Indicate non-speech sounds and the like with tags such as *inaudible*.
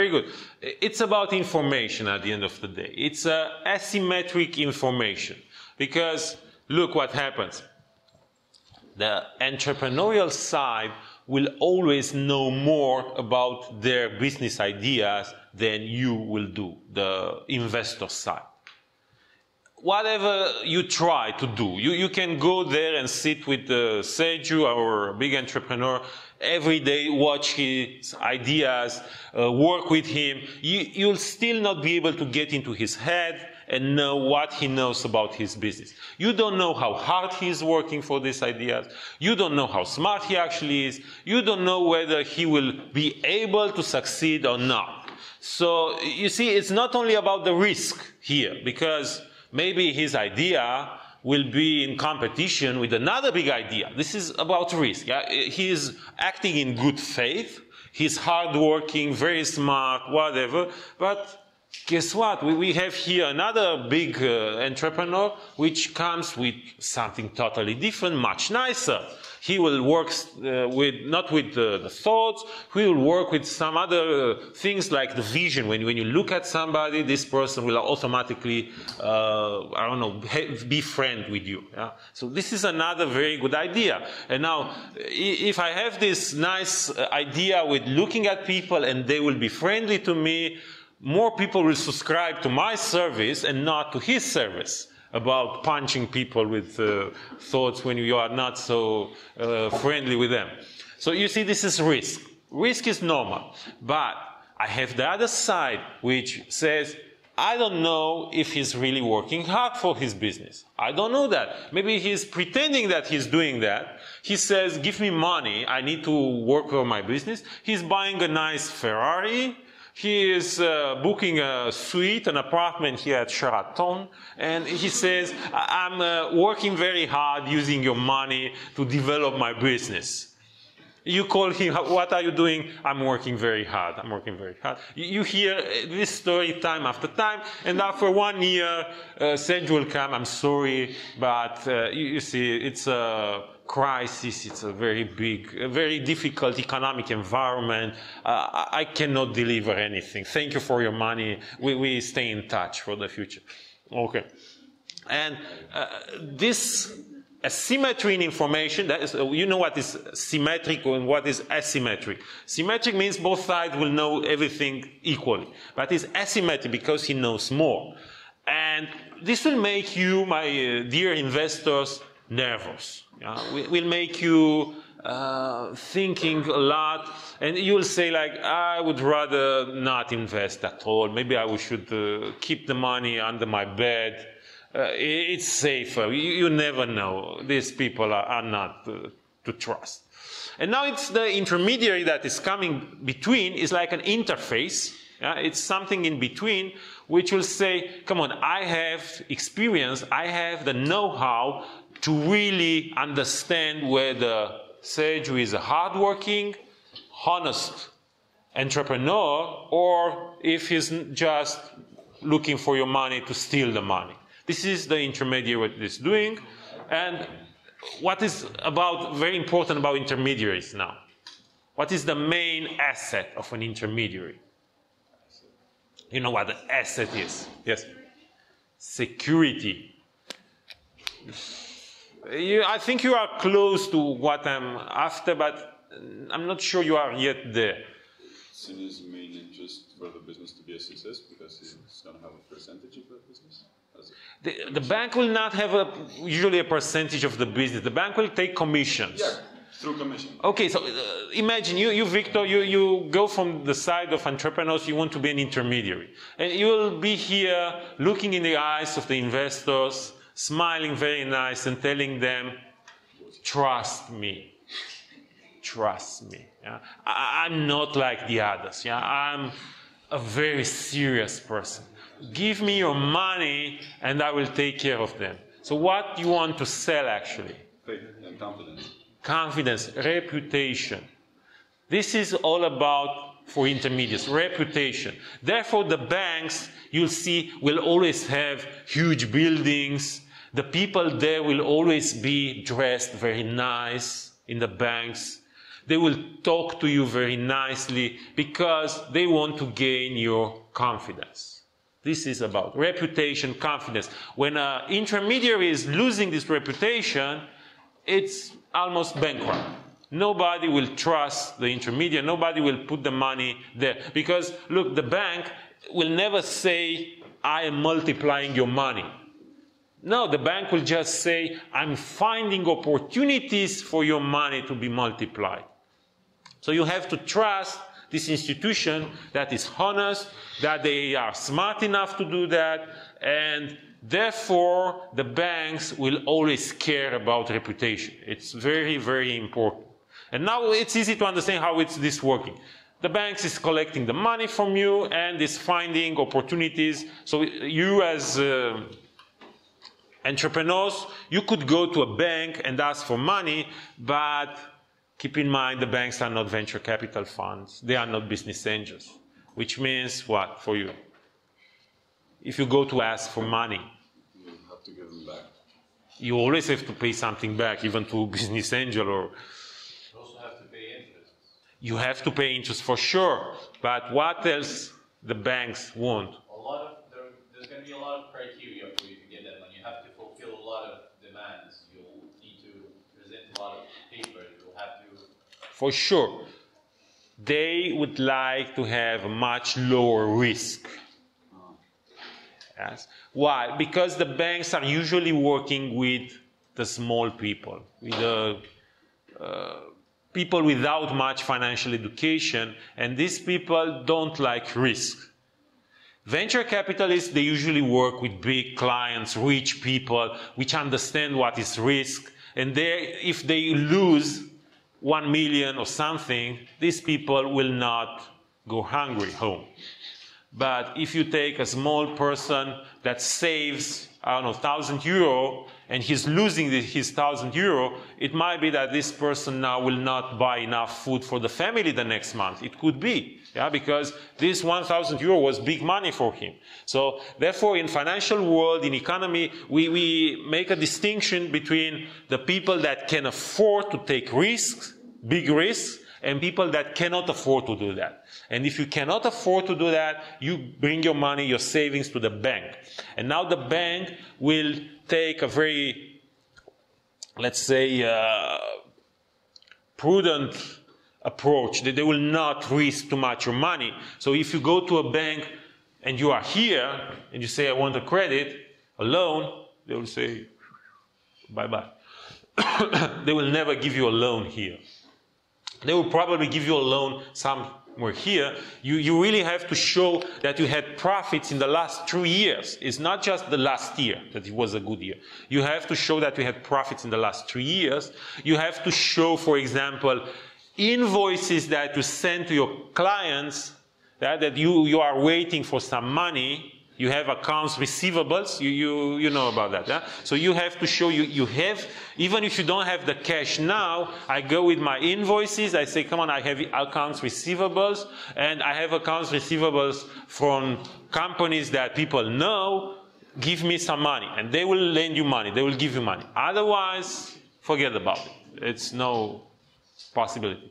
Very good. It's about information at the end of the day. It's uh, asymmetric information because look what happens. The entrepreneurial side will always know more about their business ideas than you will do, the investor side. Whatever you try to do, you, you can go there and sit with uh, Sergio, our big entrepreneur, every day, watch his ideas, uh, work with him. You, you'll still not be able to get into his head and know what he knows about his business. You don't know how hard he is working for these ideas. You don't know how smart he actually is. You don't know whether he will be able to succeed or not. So you see, it's not only about the risk here, because maybe his idea will be in competition with another big idea. This is about risk. Yeah? He is acting in good faith. He's hardworking, very smart, whatever. But guess what? We, we have here another big uh, entrepreneur which comes with something totally different, much nicer. He will work uh, with, not with uh, the thoughts, he will work with some other uh, things like the vision. When, when you look at somebody, this person will automatically, uh, I don't know, be friend with you. Yeah? So this is another very good idea. And now, if I have this nice uh, idea with looking at people and they will be friendly to me, more people will subscribe to my service and not to his service about punching people with uh, thoughts when you are not so uh, friendly with them. So you see, this is risk. Risk is normal. But I have the other side which says, I don't know if he's really working hard for his business. I don't know that. Maybe he's pretending that he's doing that. He says, give me money. I need to work for my business. He's buying a nice Ferrari he is uh, booking a suite, an apartment here at Sheraton, and he says, I'm uh, working very hard using your money to develop my business. You call him, what are you doing? I'm working very hard. I'm working very hard. You hear this story time after time, and after one year, uh, Sergio will come, I'm sorry, but uh, you, you, see, it's a crisis, it's a very big, a very difficult economic environment. Uh, I cannot deliver anything. Thank you for your money. We, we stay in touch for the future. Okay. And uh, this asymmetry in information, that is, you know what is symmetric and what is asymmetric. Symmetric means both sides will know everything equally, but it's asymmetric because he knows more. And this will make you, my uh, dear investors, nervous. Yeah? Will make you uh, thinking a lot, and you'll say like, I would rather not invest at all. Maybe I should uh, keep the money under my bed. Uh, it's safer. You, you, never know. These people are, are not uh, to trust. And now it's the intermediary that is coming between is like an interface. Yeah? It's something in between which will say, come on, I have experience, I have the know-how to really understand whether Sergio is a hardworking, honest entrepreneur or if he's just looking for your money to steal the money. This is the intermediary what doing. And what is about very important about intermediaries now? What is the main asset of an intermediary? You know what the asset is? Yes. Security. You, I think you are close to what I'm after, but I'm not sure you are yet there. It's in his main interest for the business to be a success because he's going to have a percentage of that business. The, the bank will not have a, usually a percentage of the business. The bank will take commissions. Yeah, through commission. Okay, so uh, imagine you, you Victor, you, you go from the side of entrepreneurs, you want to be an intermediary. And you will be here looking in the eyes of the investors, smiling very nice and telling them, trust me. Trust me. Yeah? I, I'm not like the others. Yeah? I'm a very serious person. Give me your money and I will take care of them. So what you want to sell actually? Faith and confidence. Confidence, reputation. This is all about for intermediates, reputation. Therefore, the banks, you'll see, will always have huge buildings, the people there will always be dressed very nice in the banks. They will talk to you very nicely because they want to gain your confidence. This is about reputation, confidence. When an intermediary is losing this reputation, it's almost bankrupt. Nobody will trust the intermediary. Nobody will put the money there. Because, look, the bank will never say, I am multiplying your money. No, the bank will just say, I'm finding opportunities for your money to be multiplied. So you have to trust this institution that is honest, that they are smart enough to do that, and therefore the banks will always care about reputation. It's very, very important. And now it's easy to understand how it's this working. The banks is collecting the money from you and is finding opportunities. So you as uh, entrepreneurs, you could go to a bank and ask for money, but keep in mind the banks are not venture capital funds. They are not business angels, which means what for you? If you go to ask for money, You have to give them back. you always have to pay something back, even to a business angel or You also have to pay interest. You have to pay interest for sure. But what else the banks want? A lot of there, there's going to be a lot of criteria for you to get that money. You have to fulfill a lot of demands. You'll need to present a lot of papers. You'll have to. For sure. They would like to have a much lower risk. Yes. Why? Because the banks are usually working with the small people, with the uh, people without much financial education, and these people don't like risk. Venture capitalists, they usually work with big clients, rich people, which understand what is risk, and they, if they lose one million or something, these people will not go hungry home. But if you take a small person that saves, I don't know, thousand euro, and he's losing his thousand euro, it might be that this person now will not buy enough food for the family the next month. It could be, yeah, because this 1,000 euro was big money for him. So therefore, in financial world, in economy, we, we make a distinction between the people that can afford to take risks, big risks, and people that cannot afford to do that. And if you cannot afford to do that, you bring your money, your savings to the bank. And now the bank will take a very, let's say, uh, prudent approach that they will not risk too much your money. So if you go to a bank and you are here and you say, I want a credit, a loan, they will say, bye bye. *coughs* they will never give you a loan here. They will probably give you a loan somewhere here. You, you really have to show that you had profits in the last three years. It's not just the last year that it was a good year. You have to show that you had profits in the last three years. You have to show, for example, invoices that you send to your clients that, that you, you are waiting for some money you have accounts receivables you, you, you know about that yeah? so you have to show you, you have even if you don't have the cash now i go with my invoices i say come on i have accounts receivables and i have accounts receivables from companies that people know give me some money and they will lend you money they will give you money. Otherwise forget about it. It's no possibility